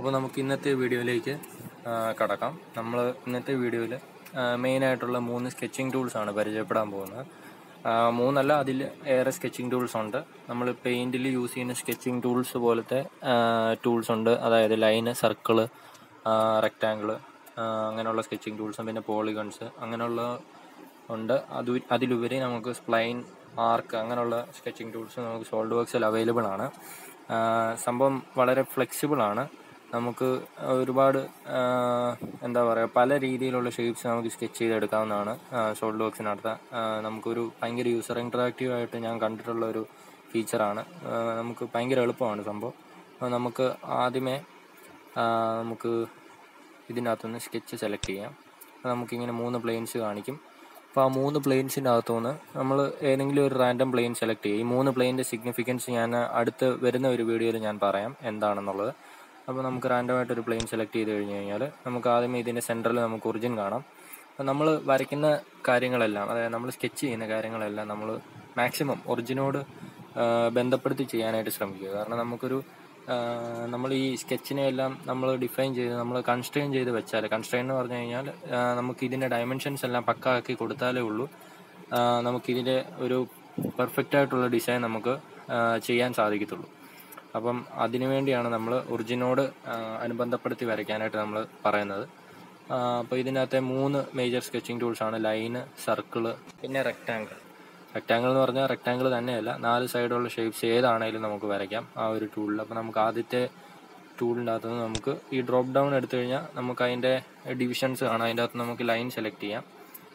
അപ്പോൾ നമുക്ക് ഇന്നത്തെ വീഡിയോയിലേക്ക് കടക്കാം. നമ്മൾ ഇന്നത്തെ വീഡിയോയിൽ മെയിനായിട്ടുള്ള മൂന്ന് സ്കെച്ചിങ് ടൂൾസാണ് പരിചയപ്പെടാൻ പോകുന്നത്. മൂന്നല്ല അതിൽ ഏറെ സ്കെച്ചിങ് ടൂൾസ് ഉണ്ട്. നമ്മൾ പെയിന്റിൽ യൂസ് ചെയ്യുന്ന സ്കെച്ചിങ് ടൂൾസ് പോലത്തെ ടൂൾസ് ഉണ്ട്. അതായത് ലൈന് സർക്കിൾ റെക്റ്റാങ്കിൾ അങ്ങനെയുള്ള സ്കെച്ചിങ് ടൂൾസും പിന്നെ പോളിഗൺസ് അങ്ങനെയുള്ള ഉണ്ട്. അത് അതിലുപരി നമുക്ക് സ്പ്ലൈൻ ആർക്ക് അങ്ങനെയുള്ള സ്കെച്ചിങ് ടൂൾസ് നമുക്ക് സോൾഡ് വർക്സിൽ അവൈലബിൾ ആണ്. സംഭവം വളരെ ഫ്ലെക്സിബിൾ ആണ്. നമുക്ക് ഒരുപാട് എന്താ പറയുക പല രീതിയിലുള്ള ഷേപ്സ് നമുക്ക് സ്കെച്ച് ചെയ്തെടുക്കാവുന്നതാണ്. സോൾഡ് ബോക്സിനടുത്ത് നമുക്കൊരു ഭയങ്കര യൂസർ ഇൻട്രാക്റ്റീവ് ആയിട്ട് ഞാൻ കണ്ടിട്ടുള്ള ഒരു ഫീച്ചറാണ് നമുക്ക് ഭയങ്കര എളുപ്പമാണ് സംഭവം. നമുക്ക് ആദ്യമേ നമുക്ക് ഇതിനകത്തുനിന്ന് സ്കെച്ച് സെലക്ട് ചെയ്യാം. നമുക്കിങ്ങനെ മൂന്ന് പ്ലെയിൻസ് കാണിക്കും. അപ്പോൾ ആ മൂന്ന് പ്ലെയിൻസിന്റെ അകത്തുനിന്ന് നമ്മൾ ഏതെങ്കിലും ഒരു റാൻഡം പ്ലെയിൻ സെലക്ട് ചെയ്യും ഈ മൂന്ന് പ്ലെയിന്റെ സിഗ്നിഫിക്കൻസ് ഞാൻ അടുത്ത് വരുന്ന ഒരു വീഡിയോയിൽ ഞാൻ പറയാം. എന്താണെന്നുള്ളത്. അപ്പോൾ നമുക്ക് റാൻഡമായിട്ട് ഒരു പ്ലെയിൻ സെലക്ട് ചെയ്ത് കഴിഞ്ഞ് കഴിഞ്ഞാൽ നമുക്ക് ആദ്യമേ ഇതിന്റെ സെന്ററിൽ നമുക്ക് ഒറിജിൻ കാണാം. അപ്പോൾ നമ്മൾ വരയ്ക്കുന്ന കാര്യങ്ങളെല്ലാം അതായത് നമ്മൾ സ്കെച്ച് ചെയ്യുന്ന കാര്യങ്ങളെല്ലാം നമ്മൾ മാക്സിമം ഒറിജിനോട് ബന്ധപ്പെടുത്തി ചെയ്യാനായിട്ട് ശ്രമിക്കുക. കാരണം നമുക്കൊരു നമ്മൾ ഈ സ്കെച്ചിനെ എല്ലാം നമ്മൾ ഡിഫൈൻ ചെയ്ത് നമ്മൾ കൺസ്ട്രെയിൻ ചെയ്ത് വെച്ചാൽ കൺസ്ട്രെയിൻ എന്ന് പറഞ്ഞു കഴിഞ്ഞാൽ നമുക്ക് ഇതിന്റെ ഡയമെൻഷൻസ് എല്ലാം പക്ക ആക്കി കൊടുത്താലേ ഉള്ളൂ. നമുക്കിതിന്റെ ഒരു പെർഫെക്റ്റ് ആയിട്ടുള്ള ഡിസൈൻ നമുക്ക് ചെയ്യാൻ സാധിക്കത്തുള്ളൂ. അപ്പം അതിനു വേണ്ടിയാണ് നമ്മൾ ഒറിജിനോട് അനുബന്ധപ്പെടുത്തി വരയ്ക്കാനായിട്ട് നമ്മൾ പറയുന്നത്. അപ്പോൾ ഇതിനകത്തെ മൂന്ന് മേജർ സ്കെച്ചിങ് ടൂൾസ് ആണ് ലൈന് സർക്കിൾ പിന്നെ റെക്റ്റാങ്കിൾ റെക്റ്റാങ്കിൾ എന്ന് പറഞ്ഞാൽ റെക്റ്റാങ്കിൾ തന്നെയല്ല നാല് സൈഡുള്ള ഷേപ്സ് ഏതാണേലും നമുക്ക് വരയ്ക്കാം ആ ഒരു ടൂളിൽ അപ്പോൾ നമുക്ക് ആദ്യത്തെ ടൂളിന്റെ അകത്ത് നിന്ന് നമുക്ക് ഈ ഡ്രോപ്പ് ഡൗൺ എടുത്തു കഴിഞ്ഞാൽ നമുക്ക് അതിന്റെ ഡിവിഷൻസ് കാണാം അതിന്റെ അകത്ത് നമുക്ക് ലൈൻ സെലക്ട് ചെയ്യാം.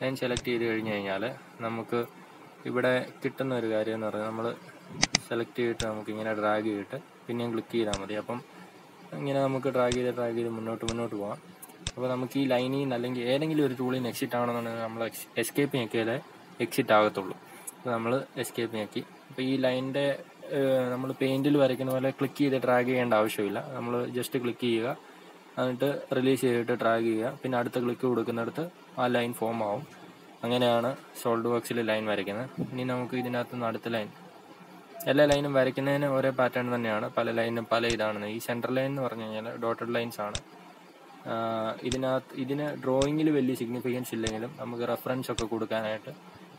ലൈൻ സെലക്ട് ചെയ്ത് കഴിഞ്ഞ് കഴിഞ്ഞാൽ നമുക്ക് ഇവിടെ കിട്ടുന്ന ഒരു കാര്യം എന്ന് പറഞ്ഞാൽ നമ്മൾ സെലക്ട് ചെയ്തിട്ട് നമുക്ക് ഇങ്ങനെ ഡ്രാഗ് ചെയ്തിട്ട് പിന്നെയും ക്ലിക്ക് ചെയ്താൽ മതി. അപ്പം ഇങ്ങനെ നമുക്ക് ഡ്രാഗ് ചെയ്ത് ഡ്രാഗ് ചെയ്ത് മുന്നോട്ട് മുന്നോട്ട് പോകാം. അപ്പോൾ നമുക്ക് ഈ ലൈനിൽ നിന്ന് അല്ലെങ്കിൽ ഏതെങ്കിലും ഒരു ടൂളിൽ നിന്ന് എക്സിറ്റ് ആണെന്നുണ്ടെങ്കിൽ നമ്മൾ എസ്കേപ്പ് ഞെക്കിയാലേ എക്സിറ്റ് ആകത്തുള്ളൂ. അപ്പോൾ നമ്മൾ എസ്കേപ്പ് ഞെക്കി അപ്പോൾ ഈ ലൈനിന്റെ നമ്മൾ പെയിന്റിൽ വരയ്ക്കുന്ന പോലെ ക്ലിക്ക് ചെയ്ത് ഡ്രാഗ് ചെയ്യേണ്ട ആവശ്യമില്ല. നമ്മൾ ജസ്റ്റ് ക്ലിക്ക് ചെയ്യുക. എന്നിട്ട് റിലീസ് ചെയ്തിട്ട് ഡ്രാഗ് ചെയ്യുക. പിന്നെ അടുത്ത ക്ലിക്ക് കൊടുക്കുന്നിടത്ത് ആ ലൈൻ ഫോം ആവും. അങ്ങനെയാണ് സോൾഡ് വർക്സിൽ ലൈൻ വരയ്ക്കുന്നത്. ഇനി നമുക്ക് ഇതിനകത്ത് നിന്ന് അടുത്ത ലൈൻ എല്ലാ ലൈനും വരയ്ക്കുന്നതിന് ഒരേ പാറ്റേൺ തന്നെയാണ്. പല ലൈനും പല ഇതാണ് ഈ സെൻട്രൽ ലൈൻ എന്ന് പറഞ്ഞു കഴിഞ്ഞാൽ ഡോട്ടഡ് ലൈൻസ് ആണ്. ഇതിനകത്ത് ഇതിന് ഡ്രോയിങ്ങിൽ വലിയ സിഗ്നിഫിക്കൻസ് ഇല്ലെങ്കിലും നമുക്ക് റെഫറൻസ് ഒക്കെ കൊടുക്കാനായിട്ട്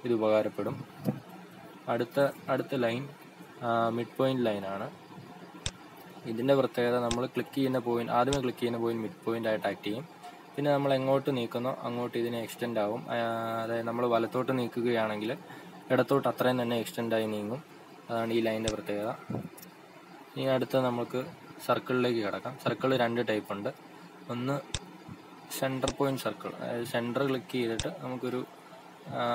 ഇത് ഉപകാരപ്പെടും. അടുത്ത അടുത്ത ലൈൻ മിഡ് പോയിന്റ് ലൈനാണ് ഇതിന്റെ പ്രത്യേകത നമ്മൾ ക്ലിക്ക് ചെയ്യുന്ന പോയിന്റ് ആദ്യമേ ക്ലിക്ക് ചെയ്യുന്ന പോയിന്റ് മിഡ് പോയിന്റ് ആയിട്ട് ആക്ട് ചെയ്യും. പിന്നെ നമ്മൾ എങ്ങോട്ട് നീക്കുന്നു അങ്ങോട്ട് ഇതിനെ എക്സ്റ്റെൻഡ് ആവും. അതായത് നമ്മൾ വലത്തോട്ട് നീക്കുകയാണെങ്കിൽ ഇടത്തോട്ട് അത്രയും തന്നെ എക്സ്റ്റെൻഡായി നീങ്ങും. അതാണ് ഈ ലൈനിന്റെ പ്രത്യേകത. ഇനി അടുത്ത് നമുക്ക് സർക്കിളിലേക്ക് കിടക്കാം. സർക്കിൾ രണ്ട് ടൈപ്പ് ഉണ്ട്. ഒന്ന് സെന്റർ പോയിന്റ് സർക്കിൾ അതായത് സെന്റർ ക്ലിക്ക് ചെയ്തിട്ട് നമുക്കൊരു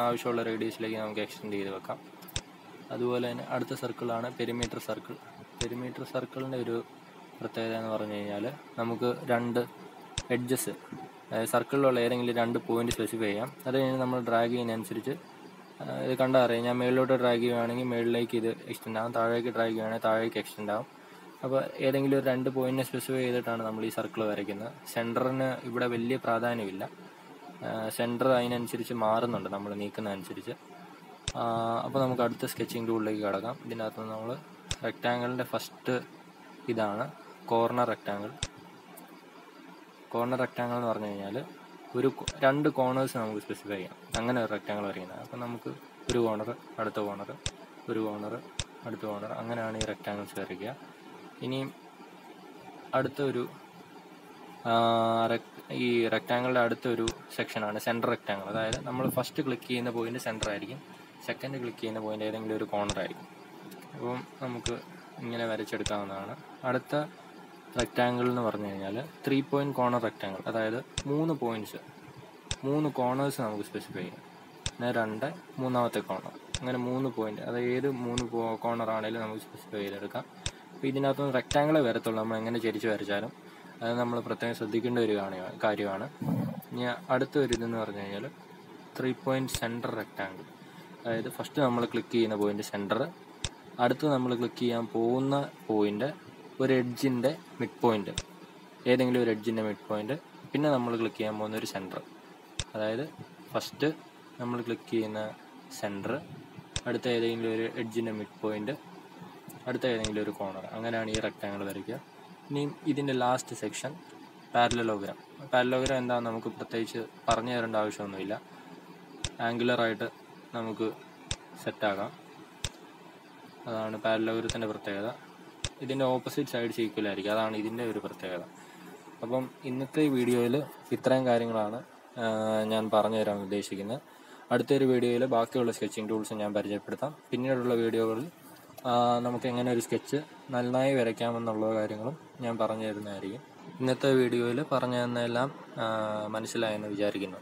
ആവശ്യമുള്ള റേഡിയസിലേക്ക് നമുക്ക് എക്സ്റ്റെൻഡ് ചെയ്ത് വെക്കാം. അതുപോലെ തന്നെ അടുത്ത സർക്കിളാണ് പെരിമീറ്റർ സർക്കിൾ പെരിമീറ്റർ സർക്കിളിന്റെ ഒരു പ്രത്യേകത എന്ന് പറഞ്ഞു കഴിഞ്ഞാൽ നമുക്ക് രണ്ട് എഡ്ജസ് അതായത് സർക്കിളിലുള്ള ഏതെങ്കിലും രണ്ട് പോയിന്റ് സ്പെസിഫൈ ചെയ്യാം. അത് കഴിഞ്ഞ് നമ്മൾ ഡ്രാഗ് ചെയ്യുന്നതനുസരിച്ച് ആ, ഇത് കണ്ടാൽ അറിയാം ഞാൻ മുകളിലോട്ട് ഡ്രാഗ് ചെയ്യുകയാണെങ്കിൽ മേളിലേക്ക് ഇത് എക്സ്റ്റെൻഡ് ആവും. താഴേക്ക് ഡ്രാഗ് ചെയ്യുകയാണെങ്കിൽ താഴേക്ക് എക്സ്റ്റെൻഡ് ആകും അപ്പോൾ ഏതെങ്കിലും ഒരു രണ്ട് പോയിന്റിനെ സ്പെസിഫൈ ചെയ്തിട്ടാണ് നമ്മൾ ഈ സർക്കിൾ വരയ്ക്കുന്നത്. സെന്ററിന് ഇവിടെ വലിയ പ്രാധാന്യമില്ല. സെന്റർ അതിനനുസരിച്ച് മാറുന്നുണ്ട്. നമ്മൾ നീക്കുന്നതനുസരിച്ച്. അപ്പോൾ നമുക്ക് അടുത്ത സ്കെച്ചിങ് ടൂളിലേക്ക് കടക്കാം. ഇതിനകത്ത് നമ്മൾ റെക്റ്റാങ്കിളിന്റെ ഫസ്റ്റ് ഇതാണ് കോർണർ റെക്റ്റാങ്കിൾ കോർണർ റെക്റ്റാങ്കിൾ എന്ന് പറഞ്ഞു കഴിഞ്ഞാൽ ഒരു രണ്ട് കോർണേഴ്സ് നമുക്ക് സ്പെസിഫൈ ചെയ്യാം. അങ്ങനെ ഒരു റെക്റ്റാങ്കിൾ വരയ്ക്കുന്നത് അപ്പം നമുക്ക് ഒരു കോർണർ അടുത്ത കോർണർ ഒരു കോർണർ അടുത്ത കോർണർ അങ്ങനെയാണ് ഈ റെക്റ്റാങ്കിൾസ് വരയ്ക്കുക. ഇനിയും അടുത്ത ഒരു ഈ റെക്റ്റാങ്കിളിന്റെ അടുത്തൊരു സെക്ഷനാണ് സെന്റർ റെക്റ്റാങ്കിൾ അതായത് നമ്മൾ ഫസ്റ്റ് ക്ലിക്ക് ചെയ്യുന്ന പോയിന്റ് സെന്റർ ആയിരിക്കും. സെക്കൻഡ് ക്ലിക്ക് ചെയ്യുന്ന പോയിന്റ് ഏതെങ്കിലും ഒരു കോർണർ ആയിരിക്കും. അപ്പം നമുക്ക് ഇങ്ങനെ വരച്ചെടുക്കാവുന്നതാണ്. അടുത്ത റെക്റ്റാങ്കിൾ എന്ന് പറഞ്ഞു കഴിഞ്ഞാൽ ത്രീ പോയിന്റ് കോർണർ റെക്റ്റാങ്കിൾ അതായത് മൂന്ന് പോയിന്റ്സ് മൂന്ന് കോർണേഴ്സ് നമുക്ക് സ്പെസിഫൈ ചെയ്യാം. പിന്നെ രണ്ട് മൂന്നാമത്തെ കോർണർ അങ്ങനെ മൂന്ന് പോയിന്റ് അത് ഏത് മൂന്ന് കോർണർ ആണെങ്കിലും നമുക്ക് സ്പെസിഫൈ ചെയ്തെടുക്കാം. അപ്പോൾ ഇതിനകത്ത് റെക്റ്റാങ്കിളെ വരത്തുള്ളൂ. നമ്മൾ എങ്ങനെ ചരിച്ച് വരച്ചാലും. അത് നമ്മൾ പ്രത്യേകം ശ്രദ്ധിക്കേണ്ട ഒരു കാര്യമാണ്. ഇനി അടുത്ത ഒരു ഇതെന്ന് പറഞ്ഞു കഴിഞ്ഞാൽ ത്രീ പോയിന്റ് സെന്റർ റെക്റ്റാങ്കിൾ അതായത് ഫസ്റ്റ് നമ്മൾ ക്ലിക്ക് ചെയ്യുന്ന പോയിന്റ് സെന്റർ അടുത്ത് നമ്മൾ ക്ലിക്ക് ചെയ്യാൻ പോകുന്ന പോയിന്റ് ഒരു എഡ്ജിന്റെ മിഡ് പോയിന്റ് ഏതെങ്കിലും ഒരു എഡ്ജിന്റെ മിഡ് പോയിന്റ് പിന്നെ നമ്മൾ ക്ലിക്ക് ചെയ്യാൻ പോകുന്ന ഒരു സെന്റർ അതായത് ഫസ്റ്റ് നമ്മൾ ക്ലിക്ക് ചെയ്യുന്ന സെന്റർ അടുത്ത ഏതെങ്കിലും ഒരു എഡ്ജിന്റെ മിഡ് പോയിന്റ് അടുത്ത ഏതെങ്കിലും ഒരു കോർണർ അങ്ങനെയാണ് ഈ റെക്റ്റാങ്കിൾ വരയ്ക്കുക. ഇനി ഇതിന്റെ ലാസ്റ്റ് സെക്ഷൻ പാരലലോഗ്രാം പാരലോഗ്രാം എന്താണെന്ന് നമുക്ക് പ്രത്യേകിച്ച് പറഞ്ഞു തരേണ്ട ആവശ്യമൊന്നുമില്ല. ആംഗുലറായിട്ട് നമുക്ക് സെറ്റാക്കാം അതാണ് പാരലോഗ്രത്തിന്റെ പ്രത്യേകത. ഇതിന്റെ ഓപ്പോസിറ്റ് സൈഡ് ഈക്വലായിരിക്കും അതാണ് ഇതിന്റെ ഒരു പ്രത്യേകത. അപ്പം ഇന്നത്തെ വീഡിയോയിൽ ഇത്രയും കാര്യങ്ങളാണ് ഞാൻ പറഞ്ഞു തരാൻ ഉദ്ദേശിക്കുന്നത്. അടുത്തൊരു വീഡിയോയിൽ ബാക്കിയുള്ള സ്കെച്ചിങ് ടൂൾസ് ഞാൻ പരിചയപ്പെടുത്താം. പിന്നീടുള്ള വീഡിയോകളിൽ നമുക്ക് എങ്ങനെ ഒരു സ്കെച്ച് നന്നായി വരയ്ക്കാമെന്നുള്ള കാര്യങ്ങളും ഞാൻ പറഞ്ഞു തരുന്നതായിരിക്കും. ഇന്നത്തെ വീഡിയോയിൽ പറഞ്ഞു തന്നെല്ലാം മനസ്സിലായെന്ന് വിചാരിക്കുന്നു.